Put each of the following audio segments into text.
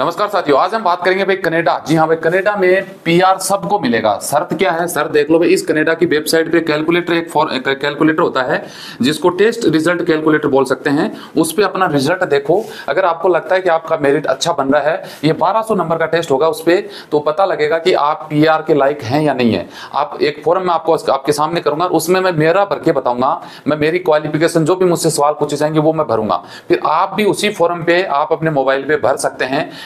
नमस्कार साथियों, आज हम बात करेंगे भाई कनाडा। जी हाँ भाई, कनाडा में पीआर सबको मिलेगा। शर्त क्या है? सर देख लो भाई, इस कनाडा की वेबसाइट पे कैलकुलेटर एक फॉर कैलकुलेटर होता है, जिसको टेस्ट रिज़ल्ट कैलकुलेटर बोल सकते हैं। उस पर अपना रिज़ल्ट देखो। अगर आपको लगता है कि आपका मेरिट अच्छा बन रहा है, ये 1200 नंबर का टेस्ट होगा उस पर तो पता लगेगा कि आप पीआर के लायक हैं या नहीं है। आप एक फॉर्म में आपको आपके सामने करूँगा, उसमें मैं मेरा भर के बताऊँगा। मैं मेरी क्वालिफिकेशन जो भी मुझसे सवाल पूछे जाएँगे, वो मैं भरूँगा। फिर आप भी उसी फॉर्म पे, आप अपने मोबाइल पे भर सकते हैं।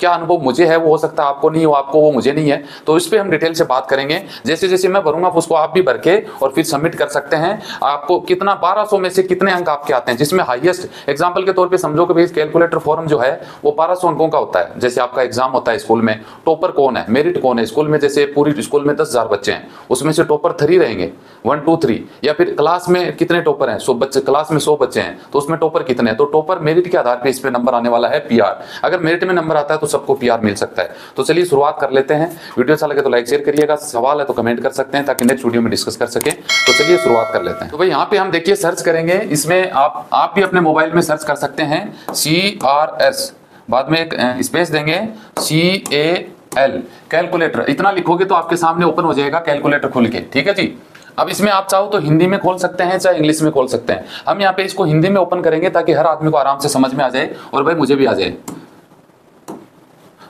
क्या अनुभव मुझे है, वो हो सकता है आपको नहीं हो, आपको वो मुझे नहीं है। तो इस पर हम डिटेल से बात करेंगे। जैसे जैसे मैं भरूँगा उसको आप भी भर के और फिर सबमिट कर सकते हैं। आपको कितना 1200 में से कितने अंक आपके आते हैं, जिसमें हाइएस्ट एग्ज़ाम्पल के तौर पर समझो कि भाई कैलकुलेटर फॉर्म जो है, वो 1200 अंकों का होता है। जैसे आपका एग्ज़ाम होता है स्कूल में टॉपर कौन है? मेरिट कौन है? स्कूल में जैसे पूरी स्कूल में दस बच्चे हैं, उसमें से टॉपर थ्री रहेंगे। वन टू थ्री या फिर क्लास में कितने टॉपर हैं? सौ बच्चे क्लास में सौ बच्चे हैं तो उसमें टॉपर कितने हैं? तो टॉपर मेरिट के आधार पर इस पर नंबर आने वाला है पीआर अगर मेरिट में नंबर आता है तो सबको पी मिल सकता है। तो चलिए शुरुआत कर लेते हैं। वीडियो अच्छा लगे तो लाइक शेयर करिएगा, सवाल है तो कमेंट कर सकते हैं ताकि नेक्स्ट वीडियो में डिस्कस कर सके। तो चलिए शुरुआत कर लेते हैं। तो भाई, यहाँ पे हम देखिए सर्च करेंगे। इसमें आप आप भी अपने मोबाइल में सर्च कर सकते हैं। सी आर एस बाद में एक स्पेस देंगे। सी ए एल कैलकुलेटर इतना लिखोगे तो आपके सामने ओपन हो जाएगा कैलकुलेटर खुल के। ठीक है जी? अब इसमें आप चाहो तो हिंदी में खोल सकते हैं चाहे इंग्लिश में खोल सकते हैं। हम यहाँ पे इसको हिंदी में ओपन करेंगे ताकि हर आदमी को आराम से समझ में आ जाए और भाई मुझे भी आ जाए।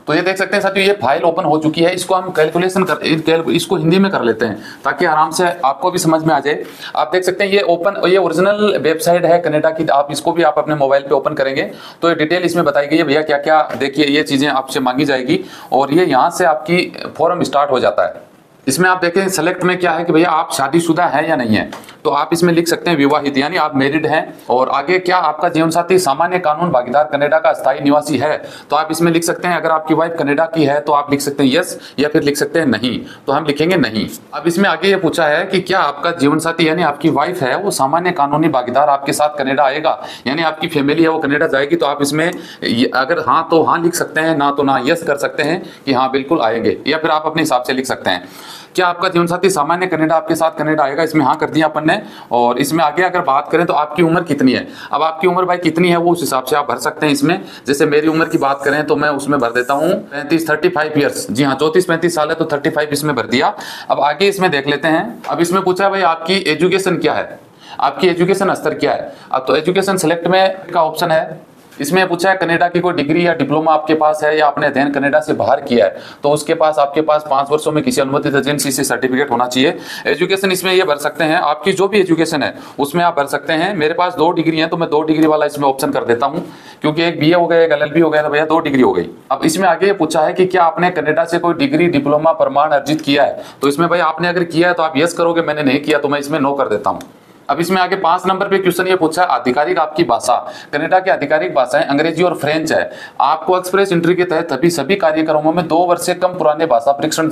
तो ये देख सकते हैं साथियों, ये फ़ाइल ओपन हो चुकी है। इसको हम कैलकुलेशन कर इसको हिंदी में कर लेते हैं, ताकि आराम से आपको भी समझ में आ जाए। आप देख सकते हैं, ये ओपन ये ओरिजिनल वेबसाइट है कनेडा की। आप इसको भी आप अपने मोबाइल पे ओपन करेंगे। तो ये डिटेल इसमें बताई गई है, भैया क्या क्या देखिए, ये चीज़ें आपसे मांगी जाएगी। और ये यहाँ से आपकी फॉर्म स्टार्ट हो जाता है। इसमें आप देखें सेलेक्ट में क्या है कि भैया आप शादीशुदा है या नहीं है? तो आप इसमें लिख सकते हैं विवाहित, यानी आप मेरिड हैं और आगे क्या आपका जीवन साथी सामान्य कानून, भागीदार कनाडा का स्थायी निवासी है तो आप इसमें लिख सकते हैं, अगर आपकी वाइफ कनाडा की है तो आप लिख सकते हैं यस या फिर लिख सकते हैं नहीं तो हम लिखेंगे नहीं। अब इसमें आगे ये पूछा है कि क्या आपका जीवन साथी यानी आपकी वाइफ है, वो सामान्य कानूनी भागीदार आपके साथ कनेडा आएगा? यानी आपकी फैमिली है, वो कनेडा जाएगी तो आप इसमें अगर हाँ तो हाँ लिख सकते हैं, ना तो ना यस कर सकते हैं कि हाँ बिल्कुल आएँगे, या फिर आप अपने हिसाब से लिख सकते हैं। क्या आपका जीवन साथी सामान्य कनेडा आपके साथ कनेडा आएगा? इसमें हाँ कर दिया अपन ने। और इसमें आगे अगर बात करें तो आपकी उम्र कितनी है? अब आपकी उम्र भाई कितनी है वो उस हिसाब से आप भर सकते हैं इसमें। जैसे मेरी उम्र की बात करें तो मैं उसमें भर देता हूँ। पैंतीस थर्टी फाइव ईयर्स जी हाँ चौतीस, पैंतीस साल है तो थर्टी फाइव इसमें भर दिया। अब आगे इसमें देख लेते हैं। अब इसमें पूछा है भाई आपकी एजुकेशन क्या है? आपकी एजुकेशन स्तर क्या है? अब तो एजुकेशन सेलेक्ट में का ऑप्शन है। इसमें पूछा है, कनेडा की कोई डिग्री या डिप्लोमा आपके पास है या आपने अध्ययन कनेडा से बाहर किया है? तो उसके पास, आपके पास पाँच वर्षों में किसी अनुमोदित एजेंसी से सर्टिफिकेट होना चाहिए। एजुकेशन इसमें ये भर सकते हैं। आपकी जो भी एजुकेशन है, उसमें आप भर सकते हैं। मेरे पास दो डिग्री है तो मैं दो डिग्री वाला इसमें ऑप्शन कर देता हूँ। क्योंकि एक बीए हो गया, एक एलएलबी हो गया तो भैया दो डिग्री हो गई। अब इसमें आगे पूछा है कि क्या आपने कनेडा से कोई डिग्री, डिप्लोमा, प्रमाण अर्जित किया है? तो इसमें भाई आपने अगर किया है तो आप यस करोगे, मैंने नहीं किया तो मैं इसमें नो कर देता हूँ। अब इसमें आगे पाँच नंबर पे क्वेश्चन ये पूछा है आधिकारिक आपकी भाषा। कनाडा की आधिकारिक भाषाएँ अंग्रेज़ी और फ्रेंच है। आपको एक्सप्रेस एंट्री के तहत सभी सभी कार्यक्रमों में दो वर्ष से कम पुराने भाषा परीक्षण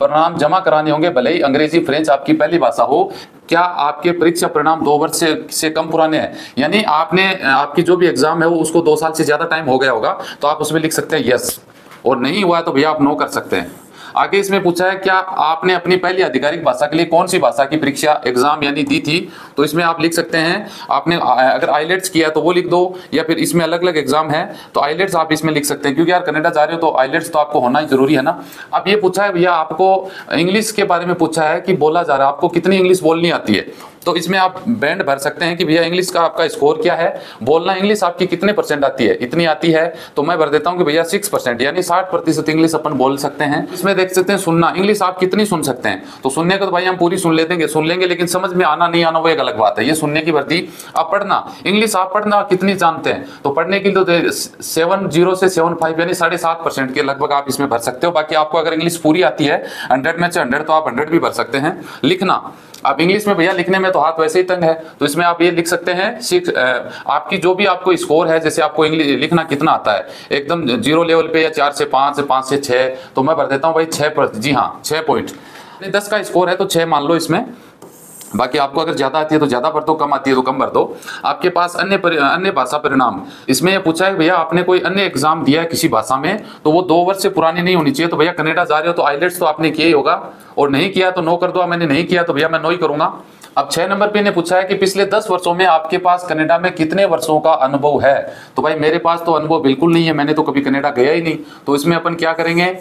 परिणाम जमा कराने होंगे भले ही अंग्रेज़ी फ्रेंच आपकी पहली भाषा हो। क्या आपके परीक्षा परिणाम दो वर्ष से, से कम पुराने हैं? यानी आपने आपकी जो भी एग्ज़ाम है वो उसको दो साल से ज़्यादा टाइम हो गया होगा तो आप उसमें लिख सकते हैं यस और नहीं हुआ है तो भैया आप नो कर सकते हैं। आगे इसमें पूछा है, क्या आपने अपनी पहली आधिकारिक भाषा के लिए कौन सी भाषा की परीक्षा एग्ज़ाम यानी दी थी? तो इसमें आप लिख सकते हैं, आपने अगर आईलेट्स किया तो वो लिख दो, या फिर इसमें अलग अलग एग्ज़ाम है तो आईलेट्स आप इसमें लिख सकते हैं। क्योंकि यार कनेडा जा रहे हो तो आईलेट्स तो आपको होना ही ज़रूरी है ना? अब ये पूछा है भैया आपको इंग्लिश के बारे में पूछा है कि बोला जा रहा है, आपको कितनी इंग्लिश बोलनी आती है? तो इसमें आप बैंड भर सकते हैं कि भैया इंग्लिश का आपका स्कोर क्या है? बोलना इंग्लिश आपकी कितने परसेंट आती है? इतनी आती है तो मैं भर देता हूँ कि भैया सिक्स परसेंट यानी साठ प्रतिशत इंग्लिश अपन बोल सकते हैं। इसमें देख सकते हैं सुनना। इंग्लिश आप कितनी सुन सकते हैं? तो सुनने का तो भाई हम पूरी सुन लेते सुन लेंगे, लेकिन समझ में आना नहीं आना, वो एक अलग बात है। ये सुनने की भर्ती अब पढ़ना। इंग्लिश आप पढ़ना कितनी जानते हैं? तो पढ़ने के तो सेवन ज़ीरो से सेवन फाइव यानी साढ़े सात परसेंट के लगभग आप इसमें भर सकते हो। बाकी आपको अगर इंग्लिश पूरी आती है हंड्रेड में से हंड्रेड तो आप हंड्रेड भी भर सकते हैं। लिखना। अब इंग्लिश में भैया लिखने में तो हाथ वैसे ही तंग है तो इसमें आप ये लिख सकते हैं सिक्स आपकी जो भी आपको स्कोर है, जैसे आपको इंग्लिश लिखना कितना आता है, एकदम ज़ीरो लेवल पे या चार से पाँच से पाँच से छः तो मैं भर देता हूँ भाई छः जी हाँ छः पॉइंट दस का स्कोर है तो छः मान लो इसमें। बाकी आपको अगर ज़्यादा आती है तो ज़्यादा भर दो कम आती है तो कम भर दो। आपके पास अन्य पर, अन्य भाषा परिणाम। इसमें यह पूछा है भैया आपने कोई अन्य एग्ज़ाम दिया है किसी भाषा में? तो वो दो वर्ष से पुरानी नहीं होनी चाहिए। तो भैया कनेडा जा रहे हो तो आईलेट्स तो आपने किया ही होगा। और नहीं किया तो नो कर दो। मैंने नहीं किया तो भैया मैं नो ही करूँगा। अब छह नंबर पे ने पूछा है कि पिछले दस वर्षों में आपके पास कनाडा में कितने वर्षों का अनुभव है? तो भाई मेरे पास तो अनुभव बिल्कुल नहीं है। मैंने तो कभी कनाडा गया ही नहीं। तो इसमें अपन क्या करेंगे?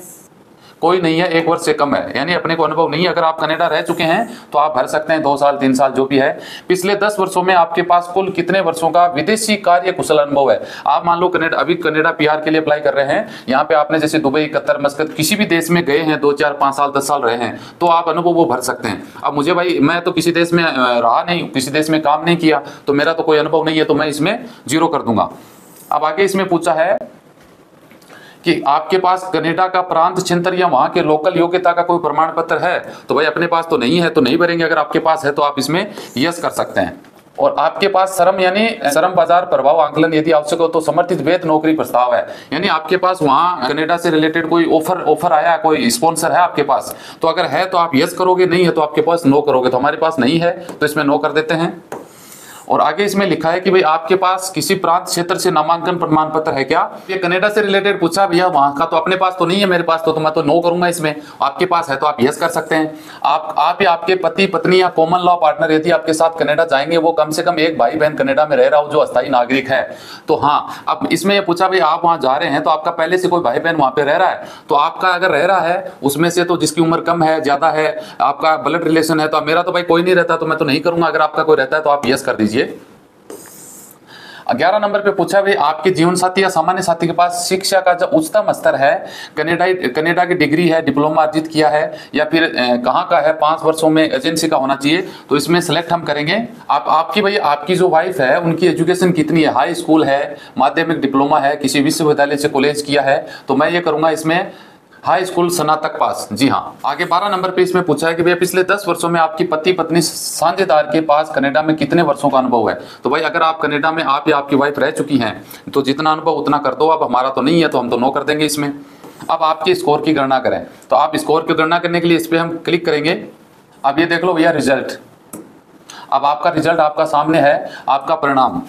कोई नहीं है, एक वर्ष से कम है। यानी अपने को अनुभव नहीं है, अगर आप कनाडा रह चुके हैं तो आप भर सकते हैं दो साल, तीन साल, जो भी है। पिछले दस वर्षों में आपके पास कुल कितने वर्षों का विदेशी कार्य कुशल अनुभव है? आप मान लो कनेडा, अभी कनेडा पीआर के लिए अप्लाई कर रहे हैं। यहाँ पे आपने जैसे दुबई, कतर, मस्कत, किसी भी देश में गए हैं, दो, चार, पाँच साल, दस साल रहे हैं तो आप अनुभव वो भर सकते हैं। अब मुझे भाई, मैं तो किसी देश में रहा नहीं, किसी देश में काम नहीं किया तो मेरा तो कोई अनुभव नहीं है तो मैं इसमें ज़ीरो कर दूँगा। अब आगे इसमें पूछा है कि आपके पास कनेडा का प्रांत चिंतन या वहाँ के लोकल योग्यता का कोई प्रमाण पत्र है? तो भाई अपने पास तो नहीं है तो नहीं भरेंगे। अगर आपके पास है तो आप इसमें यस कर सकते हैं। और आपके पास श्रम यानी श्रम बाज़ार प्रभाव आंकलन यदि आवश्यक हो तो समर्थित वेद नौकरी प्रस्ताव है। यानी आपके पास वहाँ कनेडा से रिलेटेड कोई ऑफ़र ऑफ़र आया, कोई स्पॉन्सर है आपके पास तो अगर है तो आप यस करोगे, नहीं है तो आपके पास नो करोगे। तो हमारे पास नहीं है तो इसमें नो कर देते हैं। और आगे इसमें लिखा है कि भाई आपके पास किसी प्रांत क्षेत्र से नामांकन प्रमाण पत्र है क्या? ये कनेडा से रिलेटेड पूछा भैया वहाँ का तो अपने पास तो नहीं है मेरे पास तो, तो मैं तो नो करूँगा इसमें। आपके पास है तो आप यस कर सकते हैं। आप आप या आपके पति पत्नी या कॉमन लॉ पार्टनर यदि आपके साथ कनेडा जाएँगे वो कम से कम एक भाई बहन कनेडा में रह रहा हो जो अस्थायी नागरिक है। तो हाँ अब इसमें यह पूछा भाई आप वहाँ जा रहे हैं तो आपका पहले से कोई भाई बहन वहाँ पर रह रहा है? तो आपका अगर रह रहा है उसमें से तो जिसकी उम्र कम है ज़्यादा है आपका ब्लड रिलेशन है तो मेरा तो भाई कोई नहीं रहता तो मैं तो नहीं करूँगा। अगर आपका कोई रहता है तो आप यस कर दीजिए। ग्यारह नंबर पे पूछा भाई आपके जीवन साथी या सामान्य साथी के पास शिक्षा का जो उच्चतम स्तर है, कनेडा कनेडा की डिग्री है, डिप्लोमा अर्जित किया है, या फिर कहाँ का है, पाँच वर्षों में एजेंसी का होना चाहिए तो इसमें सेलेक्ट हम करेंगे। आप, आपकी भाई आपकी जो वाइफ है, उनकी एजुकेशन कितनी है? हाई स्कूल है, माध्यमिक डिप्लोमा है, किसी विश्वविद्यालय से कॉलेज किया है तो मैं ये करूँगा इसमें हाई स्कूल स्नातक पास। जी हाँ। आगे 12 नंबर पे इसमें पूछा है कि भैया, पिछले 10 वर्षों में आपकी पति पत्नी साझेदार के पास कनाडा में कितने वर्षों का अनुभव है? तो भाई, अगर आप कनाडा में, आप या आपकी वाइफ रह चुकी हैं तो जितना अनुभव उतना कर दो। अब हमारा तो नहीं है तो हम तो नो कर देंगे इसमें। अब आपके स्कोर की गणना करें। तो आप स्कोर की गणना करने के लिए इस पर हम क्लिक करेंगे। अब ये देख लो भैया रिज़ल्ट अब आपका रिज़ल्ट आपका सामने है, आपका परिणाम।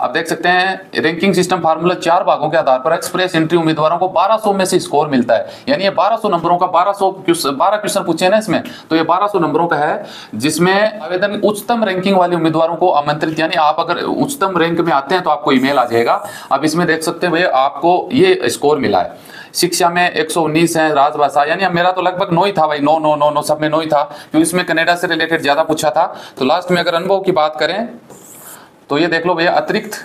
आप देख सकते हैं रैंकिंग सिस्टम फार्मूला चार भागों के आधार पर एक्सप्रेस एंट्री उम्मीदवारों को 1200 में से स्कोर मिलता है। यानी ये 1200 नंबरों का 1200 क्वेश्चन 12 क्वेश्चन पूछे ना इसमें तो ये 1200 नंबरों का है, जिसमें आवेदन उच्चतम रैंकिंग वाले उम्मीदवारों को आमंत्रित, यानी आप अगर उच्चतम रैंक में आते हैं तो आपको ईमेल आ जाएगा। अब इसमें देख सकते हैं भैया, आपको ये स्कोर मिला है। शिक्षा में 119 है राजभाषा यानी मेरा तो लगभग नो ही था भाई, नो नो नो नो, सब में नो ही था, क्योंकि इसमें कनाडा से रिलेटेड ज़्यादा पूछा था। तो लास्ट में अगर अनुभव की बात करें तो ये देख लो भैया, अतिरिक्त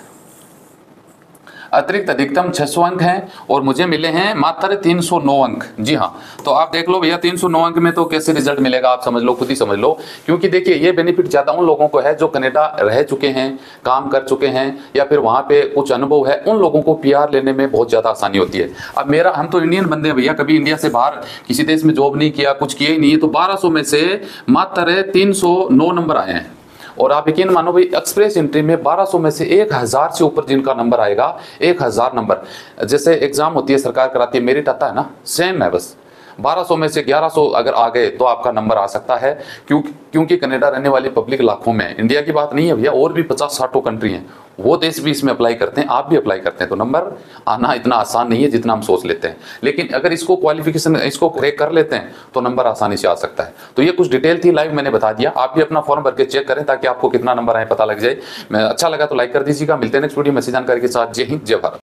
अतिरिक्त अधिकतम 600 अंक हैं और मुझे मिले हैं मात्र 309 अंक। जी हाँ तो आप देख लो भैया 309 अंक में तो कैसे रिज़ल्ट मिलेगा, आप समझ लो, खुद ही समझ लो। क्योंकि देखिए, ये बेनिफिट ज़्यादा उन लोगों को है जो कनेडा रह चुके हैं, काम कर चुके हैं, या फिर वहाँ पे कुछ अनुभव है, उन लोगों को पीआर लेने में बहुत ज़्यादा आसानी होती है। अब मेरा, हम तो इंडियन बंदे हैं भैया, कभी इंडिया से बाहर किसी देश में जॉब नहीं किया, कुछ किया ही नहीं है तो बारह में से मात्र तीन सौ नौ नंबर आए हैं। और आप यकीन मानो भाई एक्सप्रेस एंट्री में 1200 में से 1000 से ऊपर जिनका नंबर आएगा 1000 नंबर जैसे एग्ज़ाम होती है, सरकार कराती है, मेरिट आता है ना? सेम है बस। 1200 में से 1100 अगर आ गए तो आपका नंबर आ सकता है, क्योंकि क्योंकि कनाडा रहने वाली पब्लिक लाखों में इंडिया की बात नहीं है भैया, और भी पचास साठों कंट्री हैं। वो देश भी इसमें अप्लाई करते हैं, आप भी अप्लाई करते हैं। तो नंबर आना इतना आसान नहीं है जितना हम सोच लेते हैं। लेकिन अगर इसको क्वालिफिकेशन इसको क्रैक कर लेते हैं तो नंबर आसानी से आ सकता है। तो ये कुछ डिटेल थी लाइव मैंने बता दिया। आप भी अपना फॉर्म भर के चेक करें, ताकि आपको कितना नंबर आए पता लग जाए। अच्छा लगा तो लाइक कर दीजिएगा। मिलते हैं नेक्स्ट वीडियो में जानकारी के साथ। जय हिंद, जय भारत।